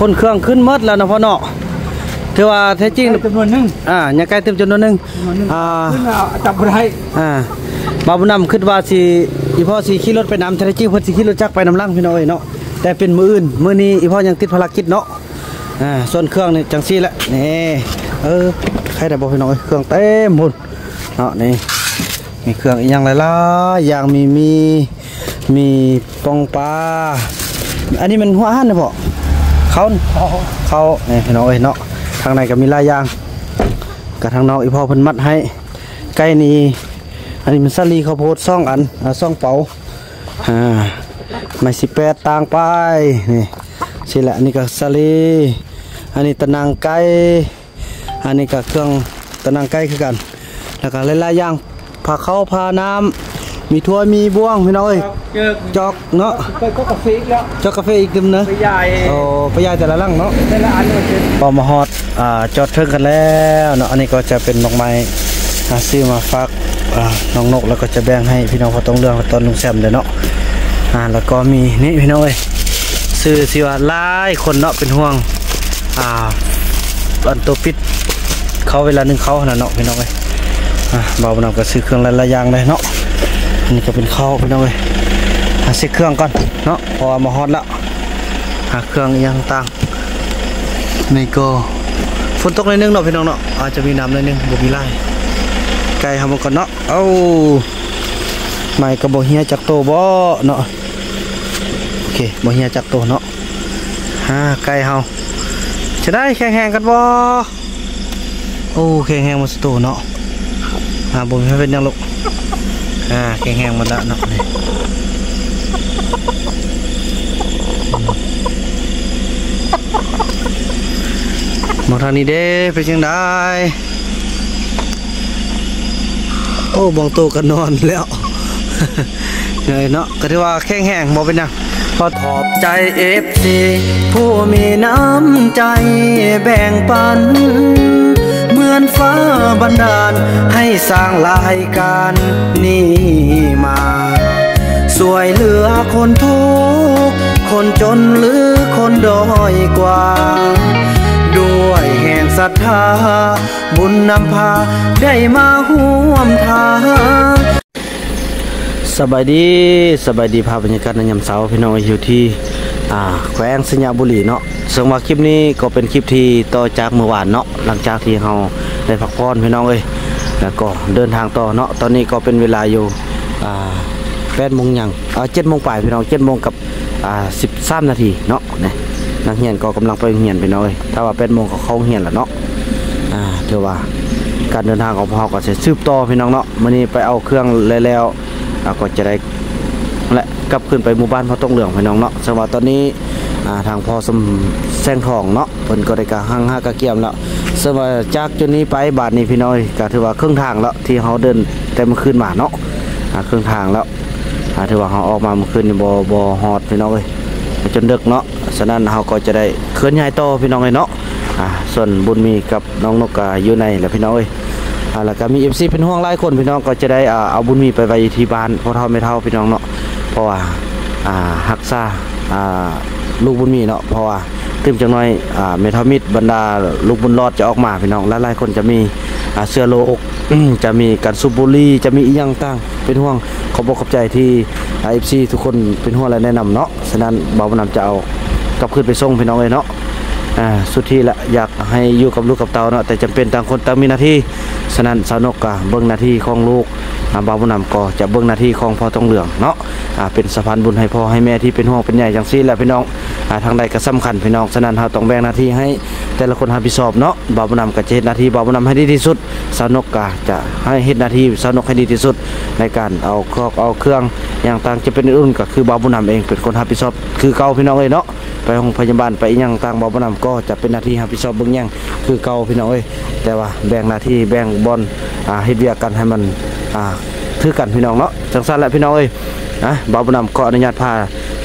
คนเครื่องขึ้นหมดแล้วนะพ่อเนาะถือว่าแท้จริงจำนวนหนึงอ่ายังใกล้เต็มจำนวนหนึงจำนวนหนึงอ่าขึ้นมาจับบ่ได้อ่าบาบุญนำคิดว่าสิอีพ่อสิขี่รถไปนำแท้จริงเพิ่นสิขี่รถจักรไปนำลังพี่น้องเอ้ยเนาะแต่เป็นมื้ออื่นมื้อนี้อีพ่อยังติดภารกิจเนาะอ่าส่วนเครื่องนี่จังซี่แหละนี่เออใครได้บ่พี่น้องเอ้ยเครื่องเต็มหมดเนาะนี่มีเครื่องอีหยังหลายๆอย่างมีมีมีปองปลาอันนี้มันหัวอาหารนะพ่อ เขาเขาเนี่พี่น้องเอ้ยเนาะทางในก็มีหลายอย่างกับทางนอกอีพ่อเพิ่นมัดให้ใกล้นี้อันนี้มันสลีข้าวโพดซ่องอันซ่องเป๋าอ่าไม่สิแปดต่างไปนี่สิแหละนนี้ก็สลีอันนี้ตะนางไก่อันนี้ก็เครื่องตะนางไก่คือกัน แล้วก็หลายๆอย่างพาเข้าพาน้ำ มีถ้วยมีบ่วงพี่น้องเอ้ยเจอจอกเนาะไปก็กาแฟอีกแล้วจอกกาแฟอีกดึมเนอะไปใหญ่โอ้ไปยายแต่ละลังเนาะแต่ละอันมันเป็นพอมาฮอดอ่าจอดเทิงกันแล้วเนาะอันนี้ก็จะเป็นดอกไม้อ่าซื้อมาฝากอ่าน้องนกแล้วก็จะแบ่งให้พี่น้องเขาต้องเรื่องตอนลุงแซมเด้อเนาะอ่าแล้วก็มีนี่พี่น้องเอ้ยซื้อสิว่าหลายคนเนาะเป็นห่วงอ่าอันตัวปิดเขาเวลานึงเขาขนาดเนาะพี่น้องเอ้ยอ่าเบาหนักก็ซื้อเครื่องหลายๆอย่างเลยเนาะอั นนี้ก็เป็นข้าวพี่น้องเอ้ยหาซื้อเครื่องก่อนเนาะพอมาฮอดแล้วหาเครื่องย่างต่างนี่ก็ฝนตกในอยนึงเนาะพี่น้องเนาะอาจจะมีน้ำในอยนึงบ่มีไล่ไก่ทำมาก่อนเนาะเอ้าไม่ก็บ่เฮียจากโตบ่เนาะโอเคบ่เฮียจากโตเนาะฮ่าไก่เฮาจะได้แข็งแรงกันบ่โอ้แข็งแรงมดสตูเนาะอ่าบ่มีไผเป็นยังลูก อ่าแข็งแรงหมดและเนาะนี่มาทางนี้เด้เป็นจังไดโอ้บองโตก็นอนแล้วเหนื่อยเนาะก็ถือว่าแข็งแรงบ่เป็นหยังขอขอบใจ FC ผู้มีน้ำใจแบ่งปัน มือนฟ้าบันดาล ให้สร้างรายการนี้มา สวยเหลือคนทุก คนจนหรือคนด้อยกว่า ด้วยแห่งศรัทธา บุญนำพาได้มาห่วมทางสบายดีสบายดีภาพบรรยากาศในยามเช้าพี่น้องอยู่ที่ อ่าแขวงสัญญาบุรีเนาะซึ่งว่าคลิปนี้ก็เป็นคลิปที่ต่อจากเมื่อวานเนาะหลังจากที่เราได้พักผ่อนพี่น้องเอ้ยแล้วก็เดินทางต่อเนาะตอนนี้ก็เป็นเวลาอยู่อ่าแปดโมงยังอ่าเจ็ดโมงปลายพี่น้องเจ็ดโมงกับอ่าสิบสามนาทีเนาะนี่นักเรียนก็กำลังไปเรียนพี่น้องเอ้ยถ้าว่าแปดโมงก็เข้าเรียนแล้วเนาะอ่าถือว่าการเดินทางของพวกเราก็จะสืบต่อพี่น้องเนาะมื้อนี้ไปเอาเครื่องแล้วแล้วเราก็จะได้ กลับขึ้นไปหมู่บ้านพ่อต้องเหลืองพี่น้องเนาะสำหรับตอนนี้ทางพอสมแซงทองเนาะเพิ่นก็ได้กะหังหากะเกียมแล้วสำหรับจากจุดนี้ไปบาทนี้พี่น้อยก็ถือว่าครึ่งทางแล้วที่เขาเดินแต่เมื่อคืนมาเนาะครึ่งทางแล้วถือว่าเขาออกมาเมื่อคืนบ่บ่ฮอดพี่น้องเอ้ยจนดึกเนาะฉะนั้นเขาก็จะได้เคลื่อนย้ายต่อพี่น้องเอ้ยเนาะส่วนบุญมีกับน้องนกกาอยู่ในแหละพี่น้องเอ้ยอ่าแล้วก็มี FC เป็นห่วงหลายคนพี่น้องก็จะได้เอาบุญมีไปไว้ที่บ้านพ่อเฒ่าแม่เฒ่าพี่น้องเนาะ เพราะว่าอ่าฮักซาอ่าลูกบุญมีเนาะเพราะว่าตึมจังน้อยอ่าเมทามิดบรรดาลูกบุญรอดจะออกมาพี่น้องหลายๆคนจะมีอ่าเสื้อโลอกจะมีการสูบบุหรี่จะมีอีหยังต่างเป็นห่วงขอบอกขอบใจที่ไอ่า FC ทุกคนเป็นห่วงและแนะนำเนาะฉะนั้นบ่าวบุญนำจะเอากลับขึ้นไปส่งพี่น้องเลยเนาะ อ่าสุดที่ละอยากให้อยู่กับลูกกับเตาเนาะแต่จำเป็นต่างคนต่างมีหน้าที่ฉะนั้นสาวนกก็เบิ่งหน้าที่ของลูกอ่าบ่าวบุญนำก็จะเบิ่งหน้าที่ของพ่อต้องเหลืองเนาะอ่าเป็นสะพานบุญให้พ่อให้แม่ที่เป็นห่วงเป็นใหญ่จังซี่แหละพี่น้องอ่าทางใดก็สำคัญพี่น้องฉะนั้นเราต้องแบ่งหน้าที่ให้แต่ละคนรับผิดชอบเนาะบ่าวบุญนำก็จะเฮ็ดหน้าที่บ่าวบุญนำให้ดีที่สุดสาวนกก็จะให้เฮ็ดหน้าที่สาวนกให้ดีที่สุด ในการเอาครอกเอาเครื่องอย่างต่างจะเป็นอื่นก็คือบ่าวบุญนำเองเป็นคนรับผิดชอบคือเก่าพี่น้องเอ้ยเนาะไปโรงพยาบาลไปอิหยังต่างบ่บ่นำก็จะเป็นหน้าที่รับผิดชอบเบิ่งย่งคือเก่าพี่น้องเอ้ยแต่ว่าแบ่งหน้าที่แบ่งบอลอ่าเฮ็ดเวียกกันให้มันอ่าถือกันพี่น้องเนาะจังซั่นแหละพี่น้องเอ้ยนะบ่าวบ่นำก็อนุญาตพา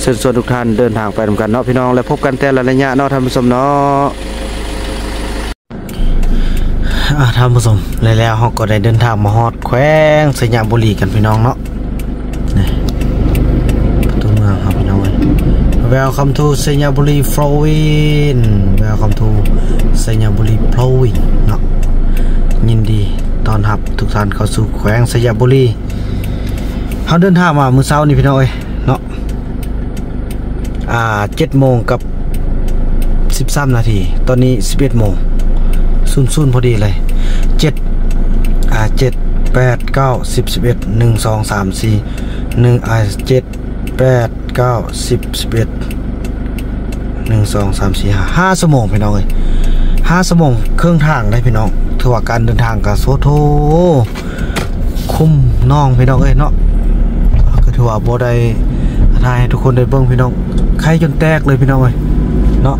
เชิญชวนทุกท่านเดินทางไปนำกันเนาะพี่น้องและพบกันแต่ละระยะเนาะท่านผู้ชมเนาะท่านผู้ชมแล้วแล้วเฮาก็ได้เดินทางมาฮอดแขวงสยามบุรีกันพี่น้องเนาะ Welcome to สัญญาบุรี flowing Welcome to สัญญาบุรี flowing เนาะยินดีตอนหับทุกท่านเข้าสู่แขวงสัญาบุรีเขาเดินทางมาเมื่อเช้านี่พี่น้อยเนาะอ่าเจ็ดโมงกับสิบสามนาที ตอนนี้สิบเอ็ดโมงซุนซุนพอดีเลยเจ็ดอ่าเจ็ดแปดเก้าสิบสิบเอ็ดหนึ่งสองสามสี่หนึ่งอ่าเจ็ด 7 8 9 10 11 1 2 3 4 5 5ชั่วโมงพี่น้องเอ้ย5ชั่วโมงเครื่องทางได้พี่น้องถือว่าการเดินทางก็โซโทคุ้มน้องพี่น้องเอ้ยเนาะก็ถือว่าโบได้ทายให้ทุกคนได้เบิ่งพี่น้องใครจนแตกเลยพี่น้องเอ้ยเนาะ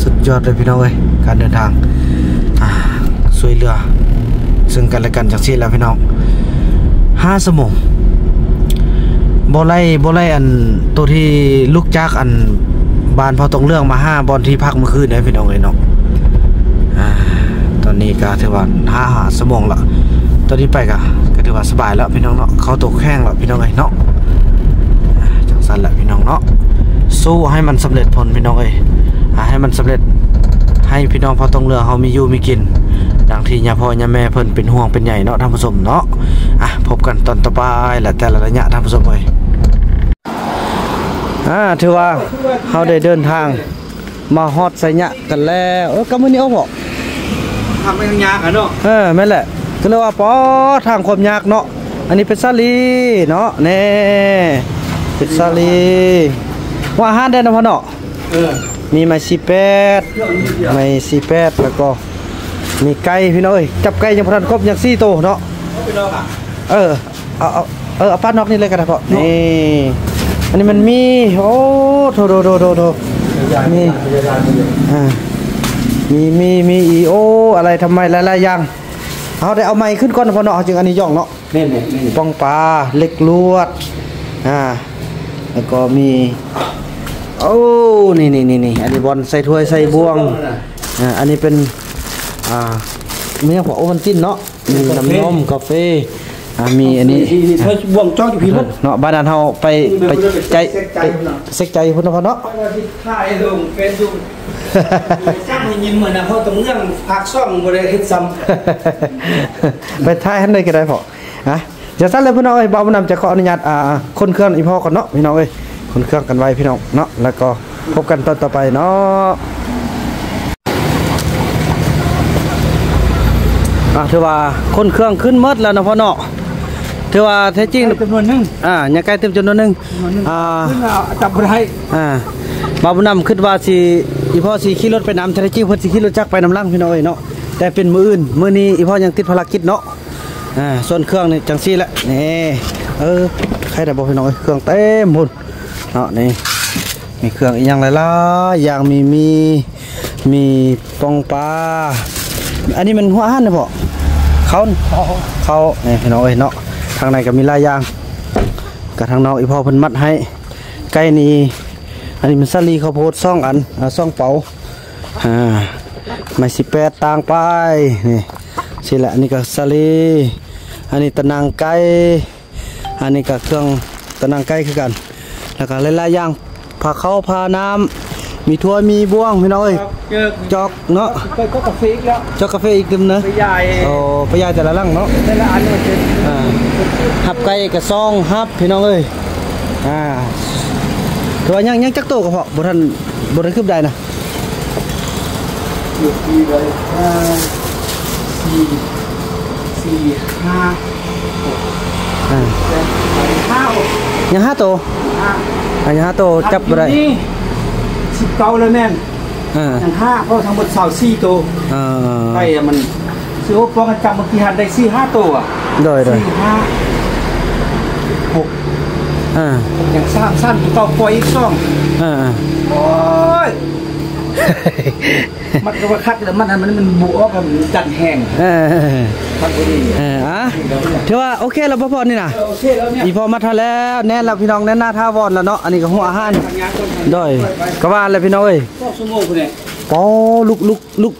สุดยอดเลยพี่น้องเอ้ยการเดินทางอ่าสวยเรือ ซึ่งกันและกันจากที่แล้วพี่น้องห้าสมง บอไล่บอไล่อันตัวที่ลูกจักอันบานพอตรงเรื่องมาห้าบอลที่พักเมื่อคืนเนี่ยพี่น้องเอ้ยเนาะอ่าตอนนี้ก็ถือว่าห้าหาสมองละตอนนี้ไปก็ก็ถือว่าสบายแล้วพี่น้องเนาะเขาตกแข้งแล้วพี่น้องเอ้ยเนาะจังสันแหละพี่น้องเนาะสู้ให้มันสำเร็จผลพี่น้องเอ้ยให้มันสำเร็จให้พี่น้องพอต้องเรือเขามีอยู่มีกิน ดังที่ยาพ่อยาแม่เพิ่นเป็นห่วงเป็นใหญ่เนาะท่านผู้ชมเนาะอะพบกันตอนต่อไปและแต่ละระยะท่านผู้ชมเอ้ยอ่าถือว่าเขาได้เดินทางมาฮอดไสยะกันแล้วเออกำมือนี้เอาบ่ทำไม่ยากอะเนาะเออแม่นแหละก็เลยว่าปอทางความยากเนาะอันนี้เป็นซาลีเนาะแน่เป็นซาลีว่าอาหารได้นะพ่อเนาะเออมีไม้สีแปดไม้สีแปดแล้วก็ มีไก่พี่น้องเอ้ยจับไก่ยังพทันครบยังสี่โตวเนาะไปนอกอะเออเอาเอาเออเอาป้านอกนี่เลยกันนะพ่อนี่อันนี้มันมีโอ้โถโถโถโถโถมีอ่ามีมีมีอีโออะไรทำไมหลายๆอย่างเอาได้เอาไม้ขึ้นก่อนนะพ่อเนาะเอาจึงอันนี้ย่องเนาะนี่นี่นี่ป้องปลาเหล็กลวดอ่าแล้วก็มีโอ้นี่นี่นี่นี่อันนี้บอลใส่ถ้วยใส่บ่วงอ่าอันนี้เป็น อ่ามีอย่างพอโอวันตินเนาะมีน้ำนมกาแฟอ่ามีอันนี้ที่เธอบ่วงจ้องอยู่พี่รถเนาะบ้านนั้นเฮาไปไปใจไปเซ็กใจพุ่นเนาะพ่อเนาะที่ถ่ายลงเฟซบุ๊กจ้างให้ยิ้มเหมือนนะเพราะตรงเรื่องพักซ่องบ่ได้เฮ็ดซ้ไปท้ายให้ได้ก็ได้พอฮะเดี๋ยวสั้นเลยพี่น้องเอ้ยบ่าวบุญนำจะขออนุญาตอ่าคนเครื่องอีพ่อก่อนเนาะพี่น้องเอ้ยคนเครื่องกันไว้พี่น้องเนาะแล้วก็พบกันตอนต่อไปเนาะ อะถือว่าคนเครื่องขึ้นหมดแล้วนะพ่อเนาะถือว่าแท้จริงำจำนวนหนึงอ่ายังใกล้เต็มจำนวนหนึงอ่าขึ้นเอาจับบ่ได้อ่าบาบุญนำคิดว่าสิอีพ่อสิขี่รถไปนำแท้จริงเพิ่นสิขี่รถจักรไปนำลังพี่น้องเอ้ยเนาะแต่เป็นมื้ออื่นมื้อนี้อีพ่อยังติดภารกิจเนาะอ่าส่วนเครื่องนี่จังซี่แหละนี่เออใครได้บ่พี่น้องเอ้ยเครื่องเต็มหมดเนาะนี่มีเครื่องอีหยังหลายๆอย่างมีมีมีปองปลาอันนี้มันหัวอาหารนะพ่อ เขาเขาเนี่พี่น้องเอ้ยเนาะทางในก็มีหลายอย่างกับทางนอกอีพ่อเพิ่นมัดให้ใกล้นี้อันนี้มันสลีข้าวโพดซ่องอันอซ่องเป๋าอ่าไม่สิแปดต่างไปนี่สิแหละอันนี้ก็สลีอันนี้ตะนางไก่อันนี้ก็เครื่องตะนางไก่คือกัน แล้วก็หลายๆอย่างพาเข้าพาน้ำ มีถ้วยมีบ่วงพี่น้องเอ้ยเจอจอกเนาะไปก็กาแฟอีกแล้วจอกกาแฟอีกดึมเนอะไปยายโอ้ไปยายแต่ละลังเนาะแต่ละอันมันเป็นอ่าหับไก่กับซองหับพี่น้องเอ้ยอ่าตัวยังยังจักโตก็พอบ่ทันบ่ทันคืบได้นะอยู่ที่เลยห้าสี่สี่ห้าอ่าเจ็ดแปดห้าหกยังห้าโตห้าอ่ายังห้าโตจับบ่ได้นี่ สิบเก้าแล้วแม่นอ่าอย่างห้าเพราะทั้งหมดสาวสี่ตัวอ่าไปอะมันซื้อพวกกันจำเมื่อกี้หันได้สี่ห้าตัวอะโดยโดยสี่ห้าหกอ่าอย่างสั้นสั้นต่อปล่อยอีกสองอ่าอ่าโอ้ย มันก็ว่าคัดแล้วมันอันมันมันบวกกับจัดแห้งเออเออคัดไปดีเอออะถือว่าโอเคแล้วพ่อพ่อนี่นะโอเคแล้วเนี่ยอีพอมาทาแล้วแน่นแล้วพี่น้องแน่นหน้าท่าวอนแล้วเนาะอันนี้ก็หัวอาหารทำงานก่อนโดยก็ว่าเลยพี่น้องเอ้ยก็ชั่วโมงคุณเนี่ยปอลูกลูกลูก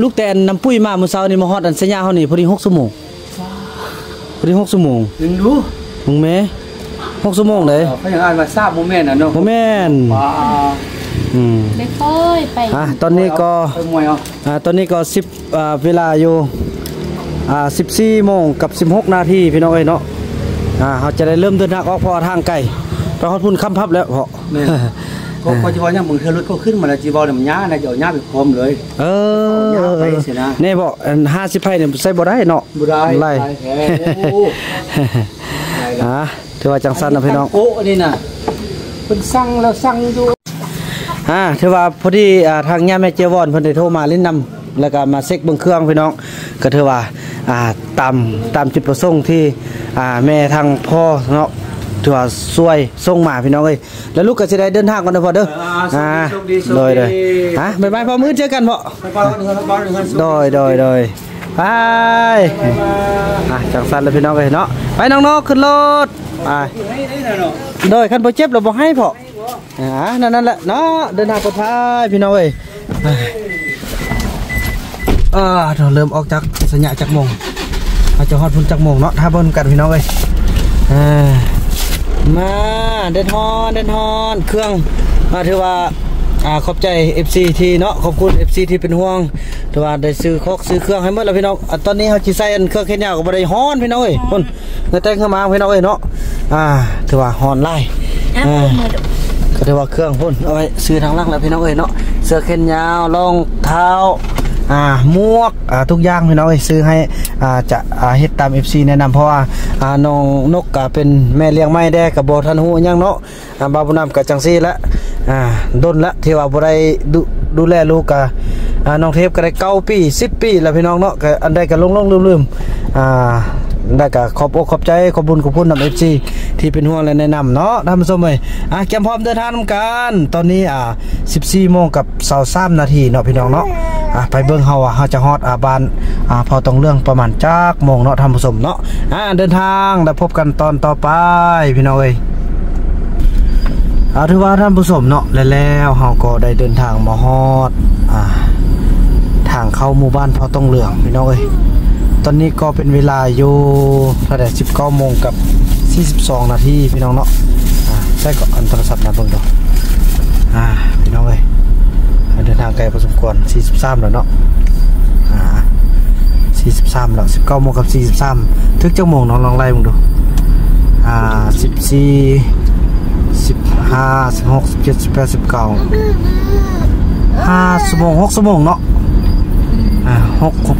ลูกแตนน้ำปุ้ยมาเมื่อเช้านี่มาฮอดอันสัญญาเฮานี่พอดี6ชั่วโมงพอดี6ชั่วโมงถึงดูมึงแม่หกชั่วโมงเลยเขายังอ่านว่าทราบโมเมนต์อะเนาะโมแม่นว้า อืมไม่ค่อยไปอะตอนนี้ก็ไปมวยเอาอ่าตอนนี้ก็สิบอ่าเวลาอยู่อ่าสิบสี่โมงกับสิบหกนาทีพี่น้องเอ้ยเนาะอ่าเขาจะได้เริ่มเดินทางออกเพอทางไกลไปฮอดพุ่นคำพับแล้วเพาะเนี่ยก็ก็จีวรเนี่ยมึงเธอรถก็ขึ้นมาแล้วจีวรเนี่ยมันย่านะจะเอาย่าไปพร้อมเลย เออเอาไปสินะแน่บอกห้าสิบไพ่เนี่ยใส่บ่ได้เนาะบุได้ไล่ไล่แท้โอ้ได้แล้วอ่าถือว่าจังสันนะพี่น้องโอ้อันนี้น่ะเป็นสั่งแล้วสั่งอยู่ อ่าถือว่าพอดีอ่าทางย่าแม่เจวอนเพิ่นได้โทรมาเล่นนำแล้วก็มาเช็คเบิ่งเครื่องพี่น้องก็ถือว่าอ่าตามตามจุดประสงค์ที่อ่าแม่ทางพ่อเนาะถือว่าช่วยส่งมาพี่น้องเอ้ยแล้วลูกก็สิได้เดินทางกันเด้อพ่อเด้ออ่าโดยเลยฮะบ๊ายบายพ่อมื้อเจอกันบ่ไปบ้านหนึ่งครับบ้านหนึ่งครับโดยโดยโดยไปอะจังสันเลยพี่น้องเอ้ยเนาะไปน้องๆขึ้นรถไปให้ได้หน่อยเนาะโดยคันบ่เจ็บเราบ่ให้พอ อ่านั่นนั่นแหละเนาะเดินทางปลอดภัยพี่น้องเอ้ยเออเราเริ่มออกจากสัญญาจากโมงเราจะฮอดพุ่นจากโมงเนาะถ้าเบิ่นกันพี่น้องเอ้ยอ่ามาเดินฮอนเดินฮอนเครื่องมาถือว่าอ่าขอบใจ FC ที่เนาะขอบคุณ FC ที่เป็นห่วงถือว่าได้ซื้อคอกซื้อเครื่องให้หมดแล้วพี่น้องอะตอนนี้เฮาสิใส่อันเครื่องเฮ็ดยาวก็บ่ได้ฮ้อนพี่น้องเอ้ยพุ่นเงแต่งเข้ามาพี่น้องเอ้ยเนาะอ่าถือว่าฮ้อนหลายอะอ่ามือดู ก็ถือว่าเครื่องพุ่นเอาไว้ซื้อทางล่างแล้วพี่น้องเอ้ยเนาะเสื้อแขนยาวรองเท้าอ่าหมวกอ่าทุกอย่างพี่น้องเอ้ยซื้อให้อ่าจะอ่าเฮ็ดตาม FC แนะนำเพราะว่าอ่าน้องนกก็เป็นแม่เลี้ยงไม้แดกก็บ่ทันฮู้หยังเนาะอ่าบาบุญนำก็จังซี่ละอ่าดนละที่ว่าบ่ได้ดูดูแลลูกก็อ่าน้องเทพก็ได้เก้าปี 10 ปี แล้วพี่น้องเนาะก็อันใดก็ลงๆลืมๆอ่า ได้ก็ขอบอกขอบใจขอบบุญขอบคุณนำเอฟซีที่เป็นห่วงและแนะนำเนาะท่านผู้ชมเอ้ยอะเตรียมพร้อมเดินทางกันตอนนี้อ่า14โมงกับ23นาทีเนาะพี่น้องเนาะอะไปเบิ่งเฮาอะเฮาจะฮอดอ่าบานอ่าพอต้องเรื่องประมาณจักโมงเนาะท่านผู้ชมเนาะอ่าเดินทางแล้วพบกันตอนต่อไปพี่น้องเอ้ยเอาถือว่าท่านผู้ชมเนาะและแล้วเฮาก็ได้เดินทางมาฮอดอ่าทางเข้าหมู่บ้านพอต้องเหลืองพี่น้องเอ้ย ตอนนี้ก็เป็นเวลาอยู่เท่าไหร่19โมงกับ42นาทีพี่น้องเนาะอ่าใช่ก็อันโทรศัพท์นะเบิ่งดูอ่าพี่น้องเอ้ยเดินทางไกลพอสมควร43แล้วเนาะอ่า43แล้ว19โมงกับ43ถึกจักโมงน้องลองไล่มึงดูอ่า14 15 16 17 18 19 5ชั่วโมง6ชั่วโมงเนาะอ่า6 6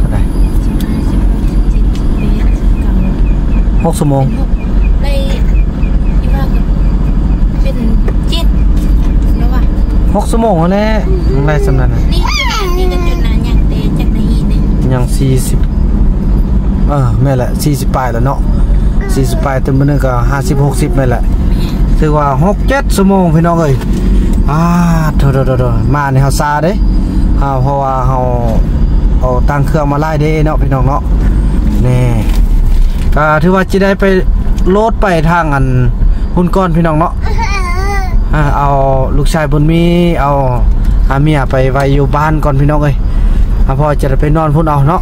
ท่าไหร่ หกชั่วโมงได้ที่ว่าเป็นจิตแล้วว่าหกชั่วโมงแล้วแหละไรสำนันน่ะนี่จุดนี่ก็จุดนั้นอย่างเตจากในอีนึงยังสี่สิบเออแม่นแหละสี่สิบปลายแล้วเนาะสี่สิบปลายเต็มมือนึงก็ห้าสิบหกสิบแม่นแหละถือว่าหกเจ็ดชั่วโมงพี่น้องเอ้ยอ่าโถโถโถโถมาในเฮาซาเด้อ่าเพราะว่าเฮาเอาตั้งเครื่องมาไล่เด้เนาะพี่น้องเนาะนี่ ก็ถือว่าจะได้ไปโลดไปทางอันหุ่นก้อนพี่น้องเนาะเอาลูกชายบุญมีเอาอาเมียไปไว้อยู่บ้านก่อนพี่น้องเอ้ยอ่าพอจะไปนอนพุ่นเอาเนาะ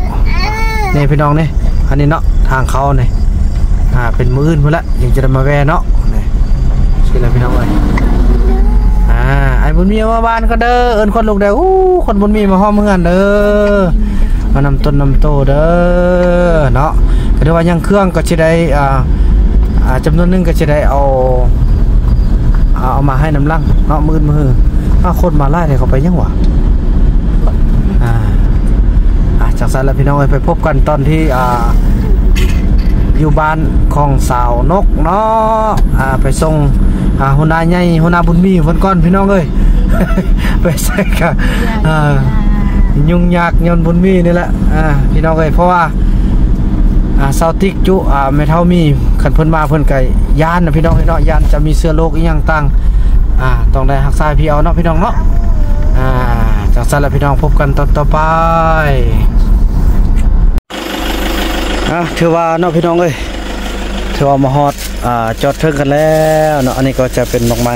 นี่พี่น้องนี่อันนี้เนาะทางเขาเนี่ยอ่าเป็นมืออื่นพุ่นละยังจะมาแวเนาะนี่ชื่ออะไรพี่น้องเอ้ยอ่าไอ้บุญมีมาบ้านก็เด้อเอินคนลูกเด้ออู้คนบุญมีมาห้อมเฮือนเด้อมานำต้นนำโตเด้อเนาะ ก็ได้ว่ายังเครื่องก็สิได้อ่าจำนวนหนึงก็สิได้เอาเอาเอามาให้น้ำลังเนาะมือมือถ้าคนมาไล่เนี่ยเขาไปยังหวะอ่าจากสันแล้วพี่น้องไปพบกันตอนที่อ่าอยู่บ้านของสาวนกเนาะอ่าไปส่งอ่าหัวหน้าใหญ่หัวหน้าบุญมีวันก่อนพี่น้องเอ้ยไปใส่กับอ่ายุ่งยากยนบุญมีนี่แหละอ่าพี่น้องเอ้ยเพราะว่า อ่าเซาติกจุอ่าไม่เท่ามีขันเพิ่นมาเพิ่นไก็ย่านนะพี่น้องพี่น้องย่านจะมีเสื้อโลกอีหยังต่างอ่าต้องได้หักษายพี่เอาเนาะพี่น้องเนาะอ่าจังซั่นล้วพี่น้องพบกันตอนต่อไปอะถือว่าเนาะพี่น้องเอ้ยถือว่ามาฮอดอ่าจอดถึงกันแล้วเนาะอันนี้ก็จะเป็นดอกไม้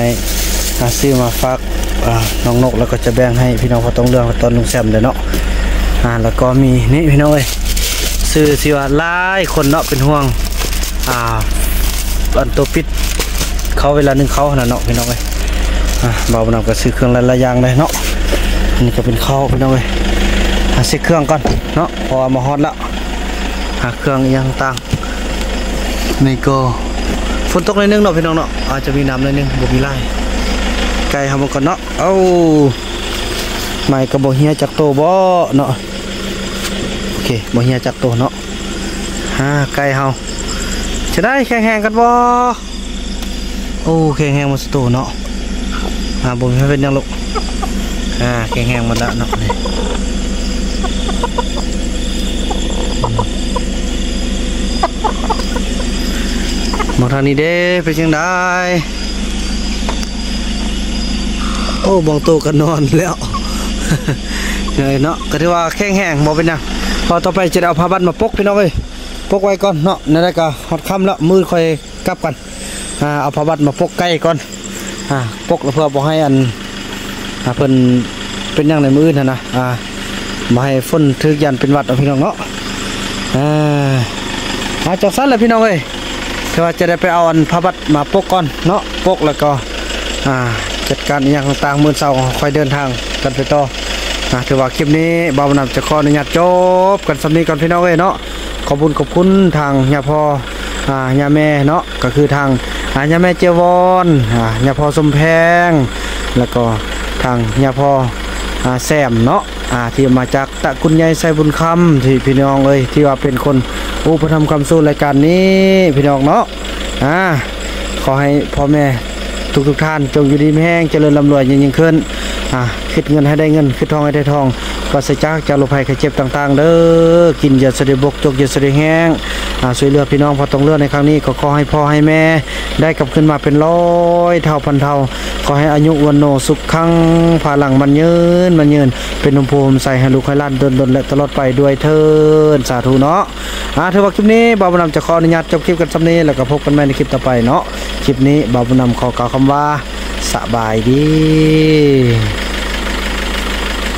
อาซื้อมาฝากอ่าน้องนกแล้วก็จะแบ่งให้พี่น้องพอต้องเรื่องตอนลุงแซมเด้อเนาะอ่าแล้วก็มีนี่พี่น้องเอ้ย ซื้อสิว่าหลายคนเนาะเป็นห่วง อ่าอันตัวปิดเขาเวลานึงเขาขนาดเนาะพี่น้องเอ้ยอะเบาบนำก็ซื้อเครื่องหลายๆอย่างเลยเนาะอันนี้ก็เป็นข้าวพี่น้องเอ้ยหาซื้อเครื่องก่อนเนาะพอมาฮอตแล้วหาเครื่องยังต่างนี่ก็ฝนตกหนิดนึงเนาะพี่น้องเนาะอาจจะมีน้ำหนิดนึงบ่มีไล่ไก่ทำมาก่อนเนาะเอ้าไม่กระบอกเฮียจากโตบ่เนาะ เคบ่เฮียจากโตเนาะฮ่าไก่เฮาจะได้แข็งแรงกันบ่โอ้แข็งแรงมาสตูเนาะอ่าบ่มีเป็นยังลูกอ่าแข็งแรงมดแล้วเนาะนี่มาทางนี้เด้เป็นจังไดโอ้บางตัวก็นนอนแล้วเหนื่อยเนาะก็ถือว่าแข็งแรงบ่เป็นยัง พอต่อไปจะได้เอาผ้าบันมาปกพี่น้องเอ้ยปกไว้ก่อนเนาะนั่นแหละก็ฮอดค่ำแล้วมือค่อยกลับกันอ่าเอาผ้าบันมาปกใกล้ก่อนอ่าปกแล้วเพื่อบ่ให้อันอ่าเพิ่นเป็นหยังในมือนหั่นะอ่าบ่ให้ฝนถึกยันเป็นวัดเอาพี่น้องเนาะอ่ามาจากสั้นเลยพี่น้องเอ้ยแต่ว่าจะได้ไปเอาอันผ้าบัดมาปกก่อนเนาะปกแล้วก็อ่าจัดการอย่างต่างๆมือเช้าค่อยเดินทางกันไปต่อ ถือว่าคลิปนี้บ่าวนำจะขออนุญาตจบกันสำนีก่อนพี่น้องเอ้ยเนาะขอบคุณขอบคุณทางยาพ่ออ่ายาแม่เนาะก็คือทางอ่ายาแม่เจวอนอ่ายาพ่อสมแพง แล้วก็ทางยาพ่ออ่าแซมเนาะอ่าที่มาจากตะกุญยายไซบุญคำที่พี่น้องเอ้ยที่ว่าเป็นคนอุปถัมภ์คำสู้รายการนี้พี่น้องเนาะอ่าขอให้พ่อแม่ทุกทุกๆท่านจงอยู่ดีมีแห้งเจริญร่ำรวยยิ่งยิ่งขึ้นอ่า คิดเงินให้ได้เงินคิดทองให้ได้ทองปราศจากจากโรคภัยไข้เจ็บต่างๆ เด้อกินยาสะเดบกจกยาสะเดแห้งอ่าช่วยเหลือพี่น้องพอต้องเลือในครั้งนี้ก็ขอให้พ่อให้แม่ ได้กลับขึ้นมาเป็นร้อยเท่าพันเท่าขอให้อายุวันโนสุขขังภาหลังมันยืนมันยืน เป็นนมภูมิใส่ให้ลูกให้หล้านดนดนและตลอดไปด้วยเทินสาธุเนาะอ่าถือว่าคลิปนี้บ่าวบุญนำจะขออนุญาตจบคลิปกันสำนี้แล้วก็พบกันใหม่ในคลิปต่อไปเนาะคลิปนี้บ่าวบุญนำขอกล่าวคำว่าสบายดี